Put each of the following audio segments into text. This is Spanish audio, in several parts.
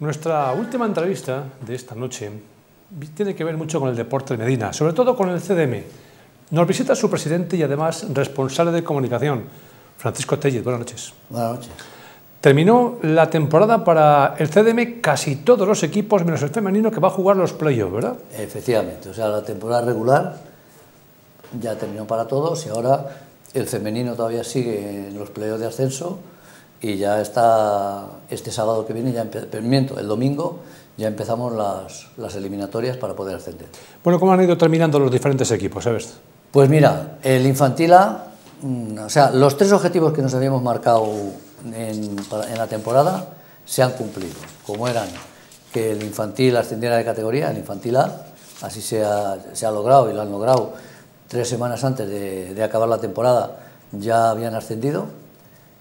Nuestra última entrevista de esta noche tiene que ver mucho con el deporte de Medina, sobre todo con el CDM. Nos visita su presidente y además responsable de comunicación, Francisco Tellez. Buenas noches. Buenas noches. Terminó la temporada para el CDM casi todos los equipos, menos el femenino, que va a jugar los playoffs, ¿verdad? Efectivamente, o sea, la temporada regular ya terminó para todos y ahora el femenino todavía sigue en los playoffs de ascenso y ya está este sábado que viene, ya el domingo, ya empezamos las, las, eliminatorias para poder ascender. Bueno, ¿cómo han ido terminando los diferentes equipos? ¿sabes? Pues mira, el Infantil A, mm, o sea, los tres objetivos que nos habíamos marcado en, en la temporada se han cumplido, como eran que el infantil ascendiera de categoría, el infantil A, así se ha, se ha logrado y lo han logrado tres semanas antes de, de acabar la temporada, ya habían ascendido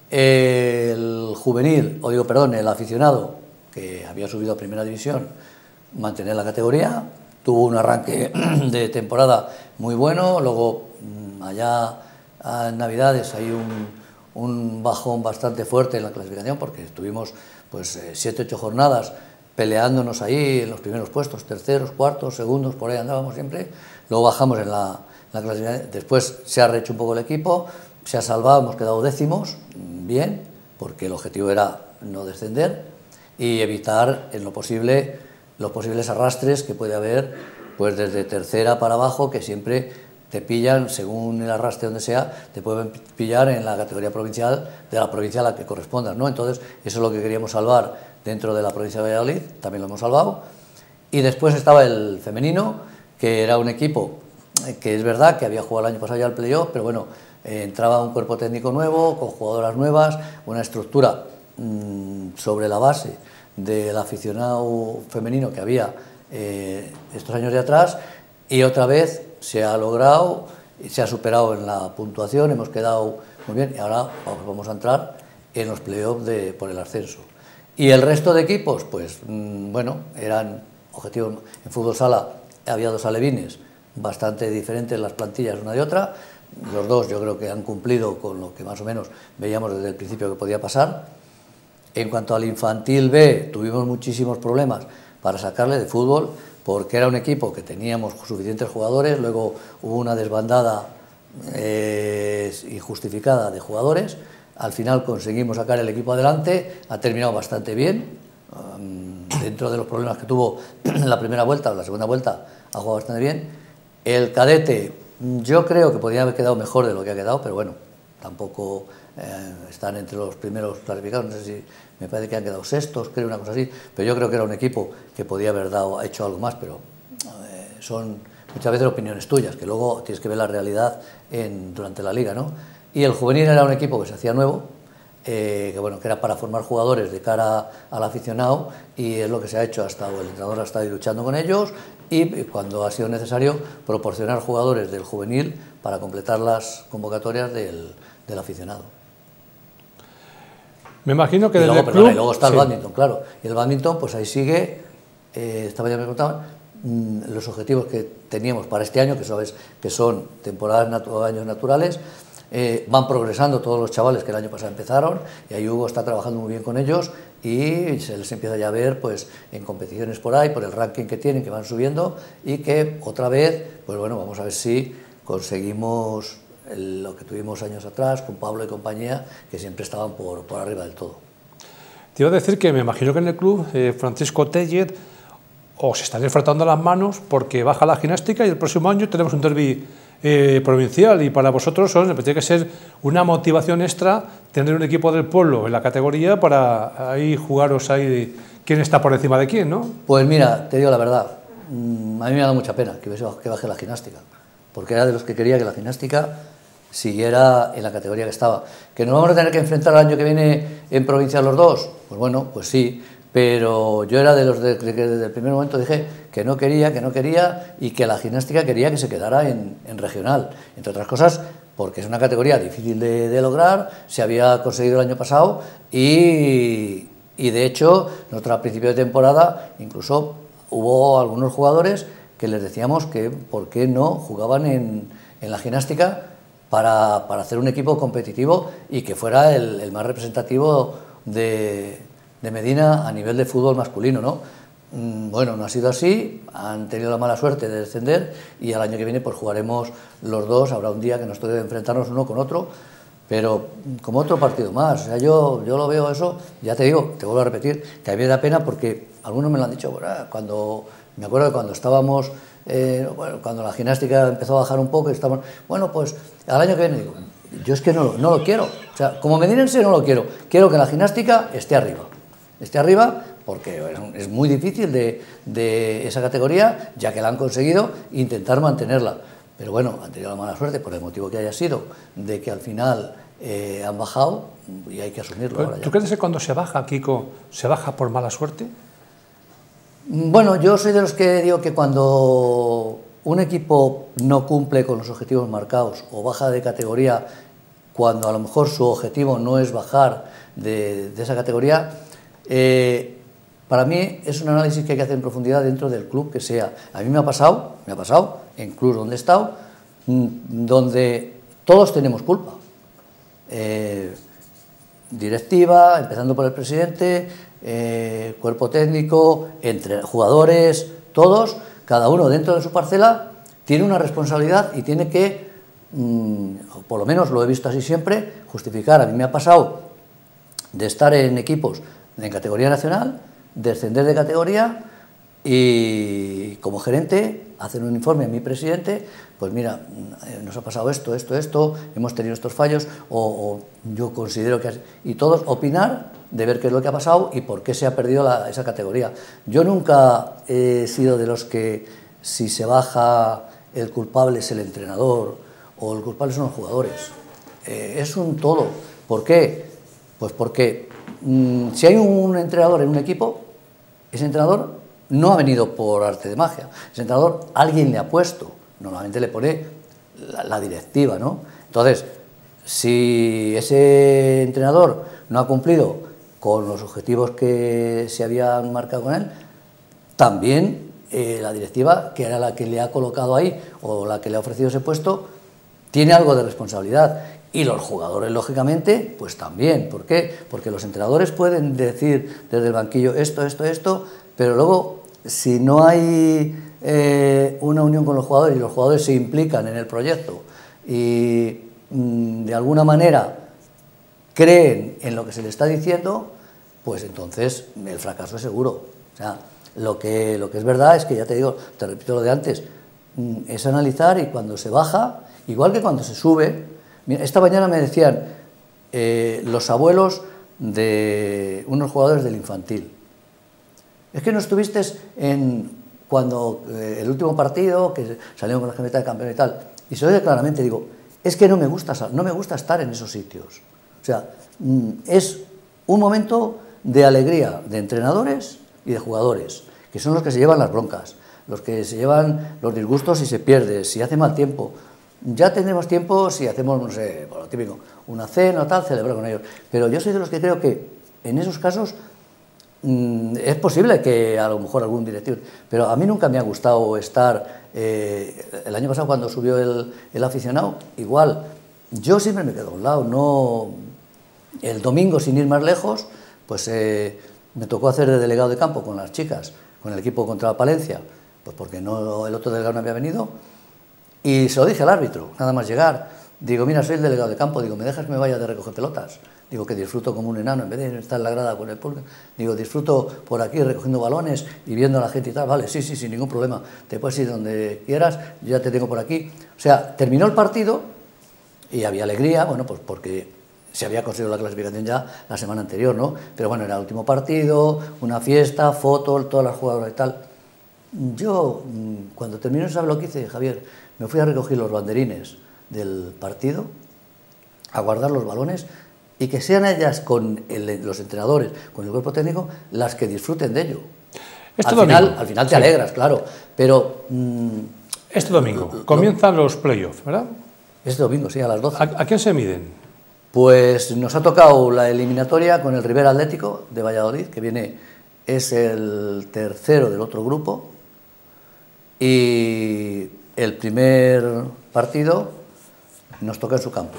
el juvenil, o digo, perdón, el aficionado, que había subido a primera división, mantener la categoría, tuvo un arranque de temporada muy bueno, luego mm, allá en Navidades hay un, bajón bastante fuerte en la clasificación porque estuvimos pues eh, siete, ocho jornadas peleándonos ahí en los primeros puestos, terceros, cuartos, segundos, por ahí andábamos siempre, luego bajamos en la, la clasificación, después se ha rehecho un poco el equipo, se ha salvado, hemos quedado décimos, bien, porque el objetivo era no descender y evitar en lo posible los posibles arrastres que puede haber pues desde tercera para abajo, que siempre te pillan, según el arrastre donde sea, te pueden pillar en la categoría provincial de la provincia a la que corresponda, ¿no? Entonces, eso es lo que queríamos salvar dentro de la provincia de Valladolid, también lo hemos salvado. Y después estaba el femenino, que era un equipo que es verdad que había jugado el año pasado ya al playoff, pero bueno, eh, entraba un cuerpo técnico nuevo, con jugadoras nuevas, una estructura mmm, sobre la base del aficionado femenino que había eh, estos años de atrás y otra vez se ha logrado, se ha superado en la puntuación, hemos quedado muy bien y ahora vamos a entrar en los playoffs por el ascenso. Y el resto de equipos, pues mmm, bueno, eran objetivos en fútbol sala, había dos alevines bastante diferentes las plantillas una de otra, los dos yo creo que han cumplido con lo que más o menos veíamos desde el principio que podía pasar. En cuanto al infantil B, tuvimos muchísimos problemas para sacarle de fútbol, porque era un equipo que teníamos suficientes jugadores, luego hubo una desbandada eh, injustificada de jugadores, al final conseguimos sacar el equipo adelante, ha terminado bastante bien, um, dentro de los problemas que tuvo en la primera vuelta, la segunda vuelta ha jugado bastante bien. El cadete yo creo que podría haber quedado mejor de lo que ha quedado, pero bueno, tampoco eh, están entre los primeros clasificados, no sé si me parece que han quedado sextos, creo una cosa así, pero yo creo que era un equipo que podía haber dado, hecho algo más, pero eh, son muchas veces opiniones tuyas, que luego tienes que ver la realidad durante la liga, ¿no? Y el juvenil era un equipo que se hacía nuevo, eh, que bueno, que era para formar jugadores de cara al aficionado y es lo que se ha hecho hasta, el entrenador ha estado luchando con ellos y cuando ha sido necesario proporcionar jugadores del juvenil para completar las convocatorias del, del aficionado. Me imagino que y desde luego, el y luego está el badminton, claro. Y el badminton, pues ahí sigue, eh, esta mañana me contaban, mm, los objetivos que teníamos para este año, que sabes que son temporadas natu años naturales, eh, van progresando todos los chavales que el año pasado empezaron, y ahí Hugo está trabajando muy bien con ellos, y se les empieza ya a ver pues, en competiciones por ahí, por el ranking que tienen, que van subiendo, y que otra vez, pues bueno, vamos a ver si conseguimos lo que tuvimos años atrás con Pablo y compañía, que siempre estaban por, por arriba del todo. Te iba a decir que me imagino que en el club eh, Francisco Tellez os estaréis frotando las manos porque baja la gimnástica y el próximo año tenemos un derby eh, provincial y para vosotros son, tiene que ser una motivación extra tener un equipo del pueblo en la categoría para ahí jugaros ahí quién está por encima de quién, ¿no? Pues mira, te digo la verdad, mm, a mí me ha dado mucha pena que, que baje la gimnástica, porque era de los que quería que la gimnástica siguiera en la categoría que estaba. ¿Que nos vamos a tener que enfrentar el año que viene en provincia los dos? Pues bueno, pues sí, pero yo era de los de- que desde el primer momento dije que no quería, que no quería y que la gimnástica quería que se quedara en, regional, entre otras cosas porque es una categoría difícil de, de lograr, se había conseguido el año pasado y, y de hecho nosotros a principio de temporada incluso hubo algunos jugadores que les decíamos que por qué no jugaban en, en la gimnástica para, para hacer un equipo competitivo y que fuera el, el más representativo de, de Medina a nivel de fútbol masculino, ¿no? Mm, bueno, no ha sido así, han tenido la mala suerte de descender y al año que viene pues jugaremos los dos, habrá un día que nos toque enfrentarnos uno con otro, pero como otro partido más, o sea, yo, yo lo veo eso, ya te digo, te vuelvo a repetir, que a mí me da pena porque algunos me lo han dicho, cuando, me acuerdo de cuando estábamos, eh, bueno, cuando la gimnástica empezó a bajar un poco, estábamos, bueno, pues al año que viene, digo, yo es que no, no lo quiero, o sea, como medinense no lo quiero, quiero que la gimnástica esté arriba, esté arriba porque es muy difícil de, esa categoría, ya que la han conseguido, intentar mantenerla. Pero bueno, han tenido la mala suerte, por el motivo que haya sido, de que al final eh, han bajado y hay que asumirlo. ¿Tú crees que cuando se baja, Kiko, se baja por mala suerte? Bueno, yo soy de los que digo que cuando un equipo no cumple con los objetivos marcados o baja de categoría, cuando a lo mejor su objetivo no es bajar de, esa categoría, eh, para mí es un análisis que hay que hacer en profundidad dentro del club que sea. A mí me ha pasado, me ha pasado en clubes donde he estado, mm, donde todos tenemos culpa. Eh, directiva, empezando por el presidente, eh, cuerpo técnico, entre jugadores, todos, cada uno dentro de su parcela, tiene una responsabilidad y tiene que, mm, por lo menos lo he visto así siempre, justificar. A mí me ha pasado de estar en equipos en categoría nacional, descender de categoría y como gerente hacer un informe a mi presidente, pues mira, eh, nos ha pasado esto, esto, esto, hemos tenido estos fallos, o, yo considero que... Y todos opinar de ver qué es lo que ha pasado y por qué se ha perdido esa categoría. Yo nunca he sido de los que si se baja el culpable es el entrenador o el culpable son los jugadores. Eh, es un todo. ¿Por qué? Pues porque mm, si hay un entrenador en un equipo, ese entrenador no ha venido por arte de magia. Ese entrenador alguien le ha puesto. Normalmente le pone la, directiva, ¿no? Entonces, si ese entrenador no ha cumplido con los objetivos que se habían marcado con él, también eh, la directiva, que era la que le ha colocado ahí o la que le ha ofrecido ese puesto, tiene algo de responsabilidad. Y los jugadores, lógicamente, pues también. ¿Por qué? Porque los entrenadores pueden decir desde el banquillo esto, esto, esto, pero luego, si no hay eh, una unión con los jugadores y los jugadores se implican en el proyecto y mm, de alguna manera creen en lo que se les está diciendo, pues entonces el fracaso es seguro. O sea, lo que, lo que es verdad es que, ya te digo, te repito lo de antes, mm, es analizar y cuando se baja, igual que cuando se sube, esta mañana me decían eh, los abuelos de unos jugadores del infantil. Es que no estuviste en cuando eh, el último partido, que salieron con la camiseta de campeón y tal, y se oye claramente, digo, es que no me gusta, no me gusta estar en esos sitios. O sea, mm, es un momento de alegría de entrenadores y de jugadores, que son los que se llevan las broncas, los que se llevan los disgustos si se pierde, si hace mal tiempo, ya tenemos tiempo si hacemos, no sé, por lo típico, una cena o tal, celebrar con ellos. Pero yo soy de los que creo que en esos casos mm, es posible que a lo mejor algún directivo, pero a mí nunca me ha gustado estar, eh, el año pasado cuando subió el, el, aficionado, igual, yo siempre me quedo a un lado, no, el domingo sin ir más lejos, pues eh, me tocó hacer de delegado de campo con las chicas, con el equipo contra Palencia, pues porque no, el otro delegado no había venido, y se lo dije al árbitro, nada más llegar. Digo, mira, soy el delegado de campo, digo, ¿me dejas que me vaya de recoger pelotas? Digo, que disfruto como un enano, en vez de estar en la grada con el público. Digo, disfruto por aquí recogiendo balones y viendo a la gente y tal. Vale, sí, sí, sin ningún problema. Te puedes ir donde quieras, ya te tengo por aquí. O sea, terminó el partido y había alegría, bueno, pues porque se había conseguido la clasificación ya la semana anterior, ¿no? Pero bueno, era el último partido, una fiesta, fotos, todas las jugadoras y tal. Yo, mm, cuando terminó, ¿sabes lo que hice, Javier? Me fui a recoger los banderines del partido, a guardar los balones y que sean ellas con los entrenadores, con el cuerpo técnico, las que disfruten de ello. Este al, domingo, final, al final te alegras, claro, pero... Este domingo comienzan los playoffs, ¿verdad? Este domingo, sí, a las 12. ¿A, quién se miden? Pues nos ha tocado la eliminatoria con el Rivera Atlético de Valladolid, que viene, es el tercero del otro grupo, y el primer partido nos toca en su campo.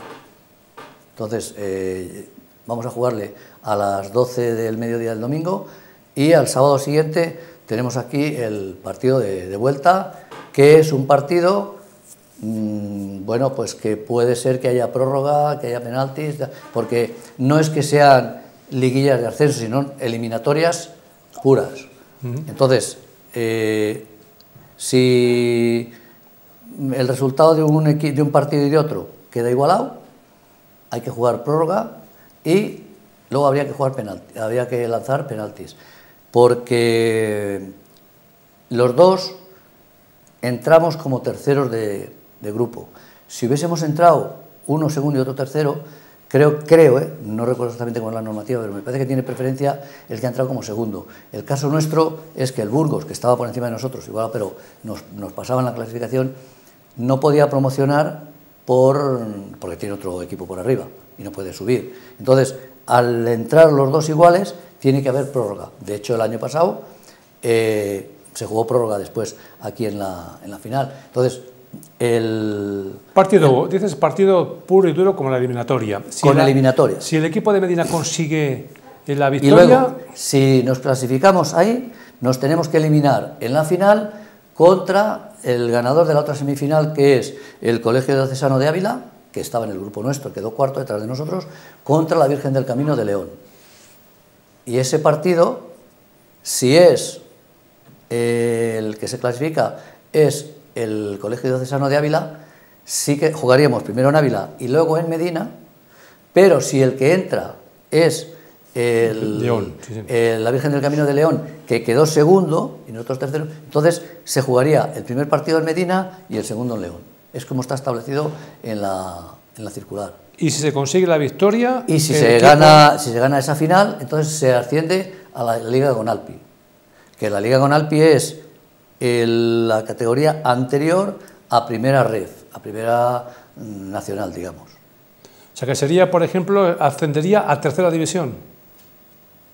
Entonces, eh, vamos a jugarle a las 12 del mediodía del domingo y al sábado siguiente tenemos aquí el partido de, vuelta, que es un partido, mm, bueno, pues que puede ser que haya prórroga, que haya penaltis, porque no es que sean liguillas de ascenso, sino eliminatorias puras. Entonces, eh, si el resultado de un, partido y de otro queda igualado, hay que jugar prórroga y luego habría que jugar penalti, habría que lanzar penaltis, porque los dos entramos como terceros de, grupo. Si hubiésemos entrado uno segundo y otro tercero, creo, creo ¿eh? no recuerdo exactamente con la normativa, pero me parece que tiene preferencia el que ha entrado como segundo. El caso nuestro es que el Burgos, que estaba por encima de nosotros, igual, pero nos, nos pasaba en la clasificación, no podía promocionar por, porque tiene otro equipo por arriba y no puede subir. Entonces, al entrar los dos iguales, tiene que haber prórroga. De hecho, el año pasado eh, se jugó prórroga después aquí en la, en la final. Entonces, el... Partido, dices partido puro y duro como la eliminatoria. con la, eliminatoria. Si el equipo de Medina consigue la victoria... Y luego, si nos clasificamos ahí, nos tenemos que eliminar en la final contra el ganador de la otra semifinal, que es el Colegio Diocesano de Ávila, que estaba en el grupo nuestro, quedó cuarto detrás de nosotros, contra la Virgen del Camino de León. Y ese partido, si es el que se clasifica, es el Colegio Diocesano de Ávila, sí que jugaríamos primero en Ávila y luego en Medina, pero si el que entra es el, León, la Virgen del Camino de León, que quedó segundo y nosotros tercero, entonces se jugaría el primer partido en Medina y el segundo en León. Es como está establecido en la, en la circular. Y si se consigue la victoria... Y si se, gana, si se gana esa final, entonces se asciende a la Liga Gonalpi. Que la Liga Gonalpi es la categoría anterior a Primera Red, a Primera mm, Nacional, digamos. O sea que sería, por ejemplo, ascendería a Tercera División.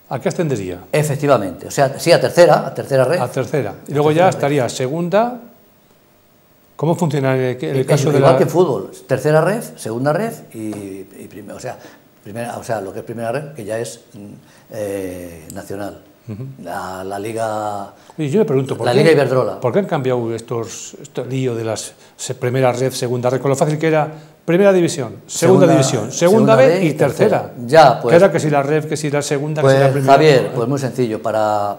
¿A qué ascendería? Efectivamente, o sea, sí, a tercera, a tercera red. A tercera. Y luego ya estaría segunda. ¿Cómo funciona el, el caso de la...? Igual que fútbol, tercera red, segunda red y, primera, o sea, primera, o sea, lo que es primera red, que ya es mm, eh, nacional. la, Liga. Y yo me pregunto, ¿por, la Liga Iberdrola. ¿por qué han cambiado estos, este lío de las primera red, segunda red? Con lo fácil que era Primera división, segunda, división, segunda, B, y tercera. Ya, pues. Era que si la red, que si la segunda, que si la pues, primera. Javier, pues muy sencillo, para,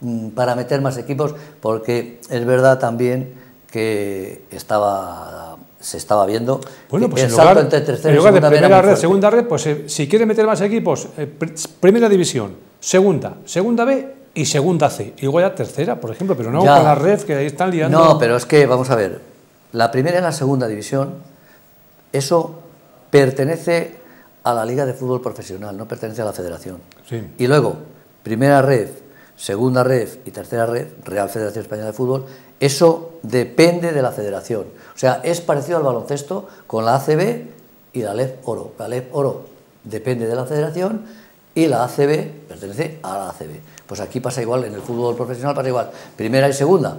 mm, para meter más equipos, porque es verdad también que estaba se estaba viendo bueno, pues el salto entre tercera y segunda de primera red, segunda red, pues eh, si quiere meter más equipos, eh, primera división, segunda, segunda B y segunda C. Y luego ya tercera, por ejemplo, pero no con la red que ahí están liando. No, pero es que, vamos a ver, la primera y la segunda división eso pertenece a la Liga de Fútbol Profesional, no pertenece a la Federación. Y luego, primera red, segunda red y tercera red, Real Federación Española de Fútbol, eso depende de la Federación. O sea, es parecido al baloncesto con la ACB y la LEF Oro. La LEF Oro depende de la Federación y la ACB pertenece a la ACB. Pues aquí pasa igual, en el fútbol profesional pasa igual. Primera y segunda,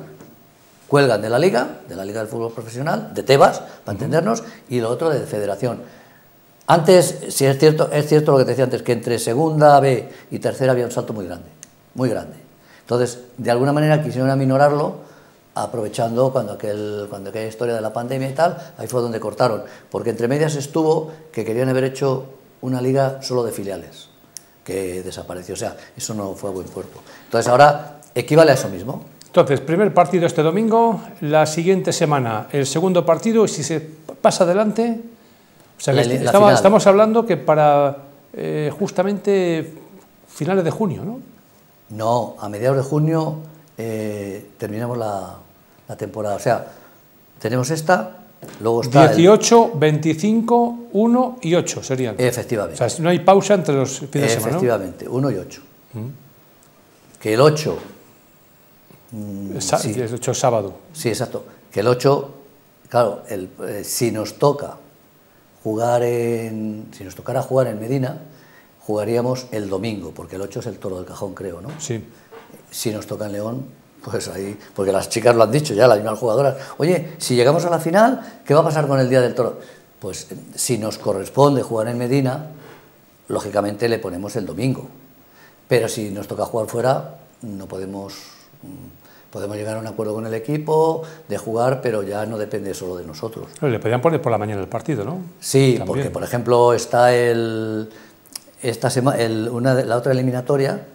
cuelgan de la liga, de la liga del fútbol profesional, de Tebas, para entendernos, y lo otro de federación. Antes, si es cierto, es cierto lo que te decía antes, que entre segunda B y tercera había un salto muy grande, muy grande. Entonces, de alguna manera quisieron aminorarlo, aprovechando cuando, aquel, cuando aquella historia de la pandemia y tal, ahí fue donde cortaron, porque entre medias estuvo que querían haber hecho una liga solo de filiales, que desapareció, o sea, eso no fue a buen puerto. Entonces ahora equivale a eso mismo, entonces, primer partido este domingo, la siguiente semana el segundo partido, y si se pasa adelante, o sea, estamos, hablando que para eh, justamente finales de junio, ¿no? No, a mediados de junio eh, terminamos la, temporada. O sea, tenemos esta, luego está. 18, 25, 1 y 8 serían. Efectivamente. O sea, no hay pausa entre los fines de semana. Efectivamente, 1 y 8. Que el 8 Mm, sí. El 8 sábado. Sí, exacto. Que el 8, claro, el, eh, si nos toca jugar en. Si nos tocara jugar en Medina, jugaríamos el domingo, porque el 8 es el toro del cajón, creo, ¿no? Sí. Si nos toca en León, pues ahí. Porque las chicas lo han dicho ya, las mismas jugadoras. Oye, si llegamos a la final, ¿qué va a pasar con el día del toro? Pues si nos corresponde jugar en Medina, lógicamente le ponemos el domingo. Pero si nos toca jugar fuera, no podemos, mm, podemos llegar a un acuerdo con el equipo de jugar, pero ya no depende solo de nosotros. Le podían poner por la mañana el partido, ¿no? Sí, porque por ejemplo está el, esta semana, una, la otra eliminatoria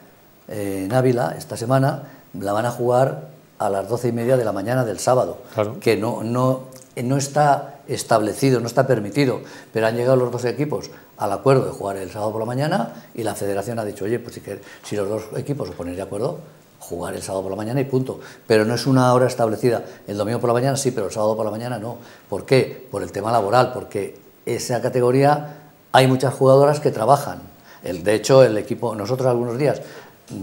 eh, en Ávila, esta semana, la van a jugar a las doce y media de la mañana del sábado, que no, no, no está establecido, no está permitido, pero han llegado los dos equipos al acuerdo de jugar el sábado por la mañana y la federación ha dicho, oye, pues si, que, si los dos equipos se ponen de acuerdo, jugar el sábado por la mañana y punto. Pero no es una hora establecida. El domingo por la mañana sí, pero el sábado por la mañana no. ¿Por qué? Por el tema laboral, porque esa categoría hay muchas jugadoras que trabajan. De hecho, el equipo, nosotros algunos días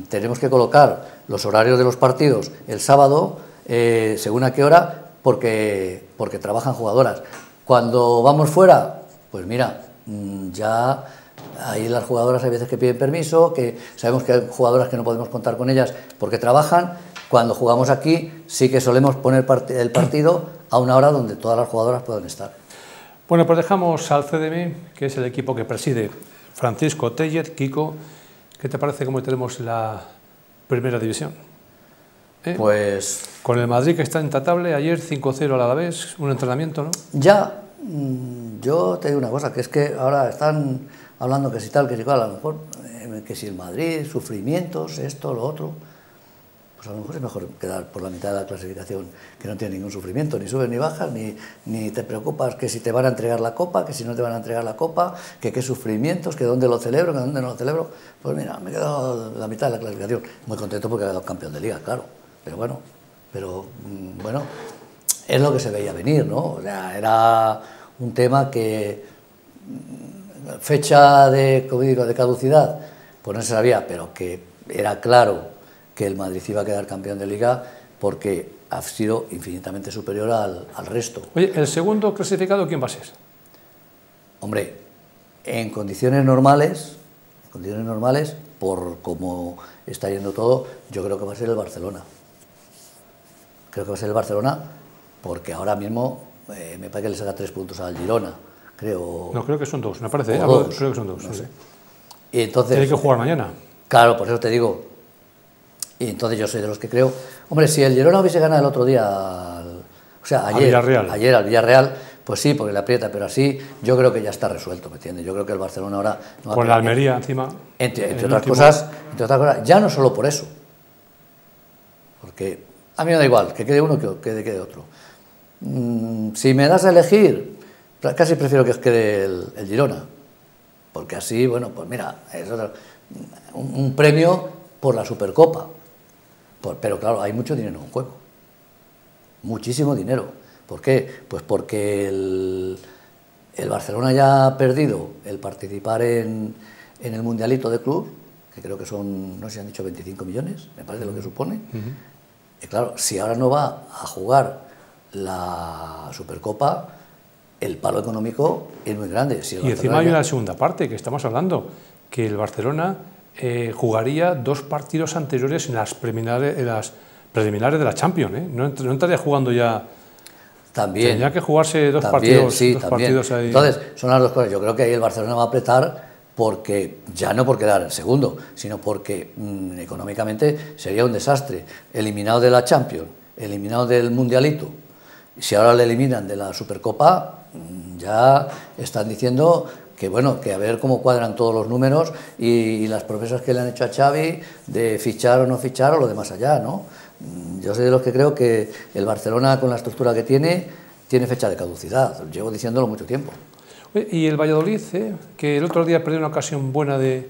tenemos que colocar los horarios de los partidos el sábado, eh, según a qué hora, porque, porque trabajan jugadoras. Cuando vamos fuera, pues mira, mm, ya ahí las jugadoras hay veces que piden permiso, que sabemos que hay jugadoras que no podemos contar con ellas porque trabajan. Cuando jugamos aquí sí que solemos poner el partido a una hora donde todas las jugadoras puedan estar. Bueno, pues dejamos al CDM, que es el equipo que preside Francisco Tellet, Kiko. ¿Qué te parece cómo tenemos la primera división? ¿Eh? Pues... Con el Madrid que está intratable, ayer 5-0 al Alavés, un entrenamiento, ¿no? Ya, mm, yo te digo una cosa, que es que ahora están hablando que si tal, que si cual, a lo mejor, eh, que si el Madrid, sufrimientos, esto, lo otro, pues a lo mejor es mejor quedar por la mitad de la clasificación, que no tiene ningún sufrimiento, ni subes ni bajas, ni, ni te preocupas que si te van a entregar la copa, que si no te van a entregar la copa, que qué sufrimientos, que dónde lo celebro, que dónde no lo celebro. Pues mira, me he quedado la mitad de la clasificación. Muy contento porque he quedado campeón de liga, claro. Pero bueno, pero mm, bueno, es lo que se veía venir, ¿no? O sea, era un tema que fecha de, de caducidad, pues no se sabía, pero que era claro que el Madrid iba a quedar campeón de liga porque ha sido infinitamente superior al, al resto. Oye, ¿el segundo clasificado quién va a ser? Hombre, en condiciones normales, en condiciones normales, por cómo está yendo todo, yo creo que va a ser el Barcelona creo que va a ser el Barcelona, porque ahora mismo eh, me parece que le saca tres puntos al Girona, creo. No, creo que son dos, me parece, ¿eh? dos, creo que son dos. Y entonces, Tiene que jugar mañana. Claro, por eso te digo. Y entonces yo soy de los que creo. Hombre, si el Girona hubiese ganado el otro día, o sea, ayer, ayer al Villarreal, pues sí, porque le aprieta, pero así yo creo que ya está resuelto, ¿me entiendes? Yo creo que el Barcelona ahora... Con la Almería encima. Entre, otras cosas, entre otras cosas, ya no solo por eso, porque a mí me da igual, que quede uno que quede, otro. Mm, si me das a elegir, casi prefiero que quede el, Girona, porque así, bueno, pues mira, es un, premio por la Supercopa. pero claro, hay mucho dinero en juego, muchísimo dinero. ¿Por qué? Pues porque el, Barcelona ya ha perdido el participar en, el Mundialito de Club, que creo que son, no sé si han dicho 25 millones, me parece lo que supone. Y claro, si ahora no va a jugar la Supercopa, el palo económico es muy grande. y encima hay una segunda parte que estamos hablando, que el Barcelona eh, jugaría dos partidos anteriores en las preliminares, las preliminares de la Champions, ¿eh? no, estaría jugando ya... También. Tendría que jugarse dos partidos, sí, partidos ahí. Entonces, son las dos cosas. Yo creo que ahí el Barcelona va a apretar porque ya no por quedar el segundo, sino porque mm, económicamente sería un desastre. Eliminado de la Champions, eliminado del Mundialito, si ahora le eliminan de la Supercopa, ya están diciendo que bueno, que a ver cómo cuadran todos los números y, las promesas que le han hecho a Xavi de fichar o no fichar o lo demás allá, ¿no? Mm, yo soy de los que creo que el Barcelona con la estructura que tiene tiene fecha de caducidad, llevo diciéndolo mucho tiempo. Y el Valladolid, eh, que el otro día perdió una ocasión buena de,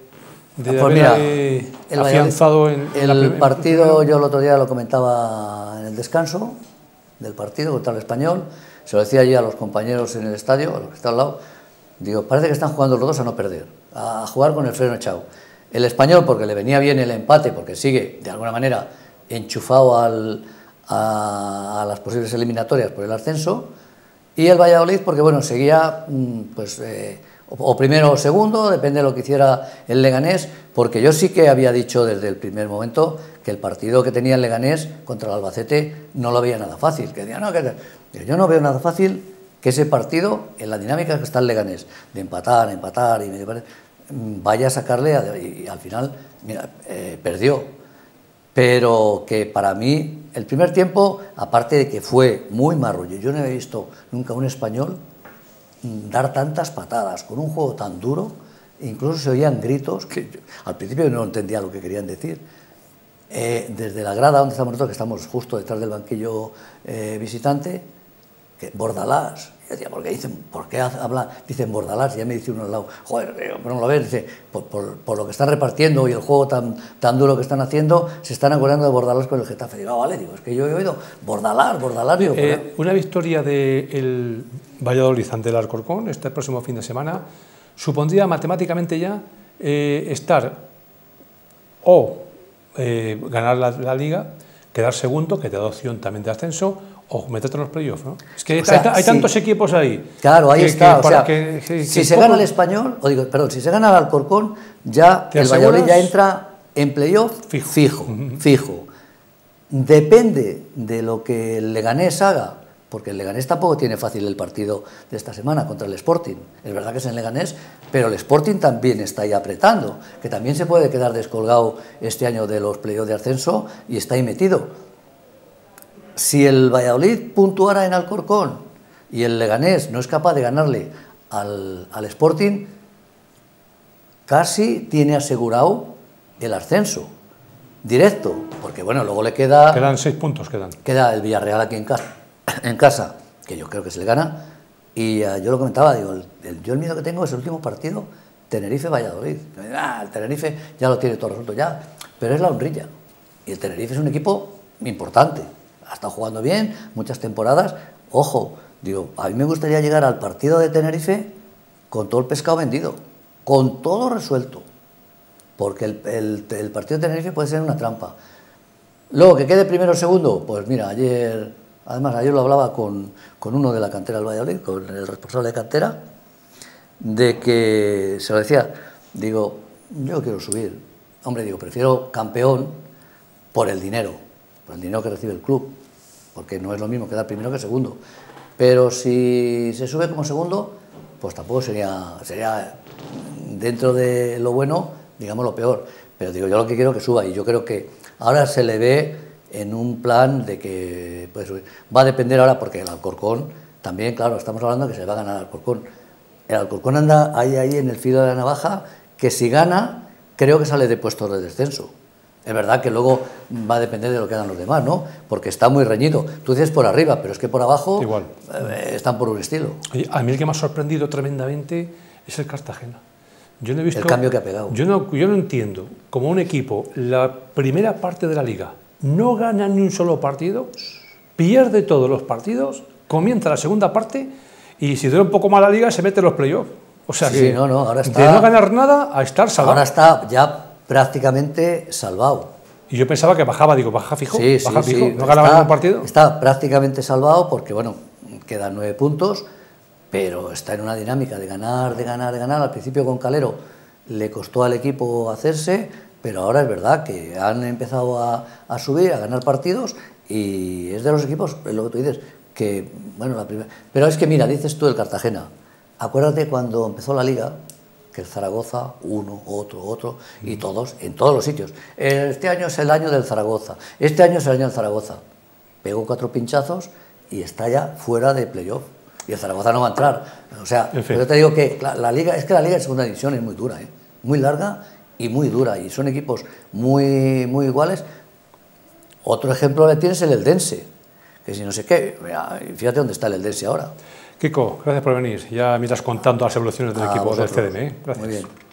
de pues haber el afianzado en, el partido. Yo el otro día lo comentaba en el descanso del partido contra el español. Se lo decía allí a los compañeros en el estadio, a los que están al lado. Digo, parece que están jugando los dos a no perder, a jugar con el freno echado. El español, porque le venía bien el empate, porque sigue de alguna manera enchufado al, a, a las posibles eliminatorias por el ascenso y el Valladolid, porque bueno, seguía mm, pues, eh, o primero o segundo, depende de lo que hiciera el Leganés, porque yo sí que había dicho desde el primer momento que el partido que tenía el Leganés contra el Albacete no lo veía nada fácil. Que decía, no, que yo no veo nada fácil que ese partido, en la dinámica que está el Leganés, de empatar, empatar, y vaya a sacarle, y al final, mira, eh, perdió. Pero que para mí, el primer tiempo, aparte de que fue muy marrullo, yo no he visto nunca un español dar tantas patadas con un juego tan duro, incluso se oían gritos, que al principio no entendía lo que querían decir. Eh, desde la grada donde estamos nosotros, que estamos justo detrás del banquillo eh, visitante, que Bordalás, yo decía, ¿por qué dicen, por qué habla, dicen Bordalás? Y ya me dice uno al lado, joder, pero no lo ves, dice, por, por, lo que están repartiendo y el juego tan, tan duro que están haciendo, se están acordando de Bordalás con el Getafe. Digo, ah, vale, digo, es que yo he oído Bordalás, Bordalás. Digo, eh, una victoria del Valladolid ante el Alcorcón este próximo fin de semana supondría matemáticamente ya eh, estar o eh, ganar la, la liga, quedar segundo, que te da opción también de ascenso, o meterte en los playoffs, ¿no? Es que hay, tantos equipos ahí. Claro, ahí está. si se gana el español, o digo, perdón, si se gana el Alcorcón, ya el Valladolid ya entra en playoff fijo, fijo, Depende de lo que el Leganés haga, porque el Leganés tampoco tiene fácil el partido de esta semana contra el Sporting. Es verdad que es en Leganés, pero el Sporting también está ahí apretando, que también se puede quedar descolgado este año de los playoffs de ascenso y está ahí metido si el Valladolid puntuara en Alcorcón y el Leganés no es capaz de ganarle al, Sporting, casi tiene asegurado el ascenso directo, porque bueno, luego le queda... Quedan seis puntos, quedan. Queda el Villarreal aquí en casa, en casa que yo creo que se le gana, y uh, yo lo comentaba, digo, el, yo el miedo que tengo es el último partido, Tenerife-Valladolid. Ah, el Tenerife ya lo tiene todo resuelto ya, pero es la honrilla, y el Tenerife es un equipo importante, ha estado jugando bien, muchas temporadas. Ojo, digo, a mí me gustaría llegar al partido de Tenerife con todo el pescado vendido, con todo resuelto, porque el, partido de Tenerife puede ser una trampa. Luego, que quede primero o segundo, pues mira, ayer, además ayer lo hablaba con, con uno de la cantera del Valladolid, con el responsable de cantera, de que se lo decía, digo, yo quiero subir. Hombre, digo, prefiero campeón por el dinero, por el dinero que recibe el club porque no es lo mismo quedar primero que segundo. Pero si se sube como segundo, pues tampoco sería, sería dentro de lo bueno, digamos lo peor. Pero digo, yo lo que quiero es que suba y yo creo que ahora se le ve en un plan de que subir. Va a depender ahora porque el Alcorcón también, claro, estamos hablando que se va a ganar el Alcorcón. El Alcorcón anda ahí, ahí en el filo de la navaja, que si gana, creo que sale de puestos de descenso. Es verdad que luego va a depender de lo que hagan los demás, ¿no? Porque está muy reñido. Tú dices por arriba, pero es que por abajo Igual. Eh, están por un estilo. a mí el que me ha sorprendido tremendamente es el Cartagena. Yo no he visto, el cambio que ha pegado. Yo no, yo no entiendo, como un equipo, la primera parte de la liga no gana ni un solo partido, pierde todos los partidos, comienza la segunda parte y si dura un poco más la liga se mete en los playoffs. O sea que no, no, ahora está, de no ganar nada a estar salvado. Ahora está ya prácticamente salvado. Y yo pensaba que bajaba, digo, baja fijo, sí, baja sí, fijo, sí. no ganaba ningún partido. Está prácticamente salvado porque, bueno, quedan nueve puntos, pero está en una dinámica de ganar, de ganar, de ganar. Al principio con Calero le costó al equipo hacerse, pero ahora es verdad que han empezado a, a subir, a ganar partidos y es de los equipos, es lo que tú dices, que, bueno, la primera... Pero es que mira, dices tú el Cartagena, acuérdate cuando empezó la liga, que el Zaragoza, uno, otro, otro, y todos, en todos los sitios. Este año es el año del Zaragoza, este año es el año del Zaragoza. Pegó cuatro pinchazos y está ya fuera de playoff. Y el Zaragoza no va a entrar. O sea, yo te digo que la, liga, es que la liga de segunda división es muy dura, ¿eh? muy larga y muy dura. Y son equipos muy, muy iguales. Otro ejemplo le tienes el Eldense, que si no sé qué, fíjate dónde está el Eldense ahora. Kiko, gracias por venir. Ya miras contando las evoluciones del equipo del CDM. ¿eh? Gracias. Muy bien.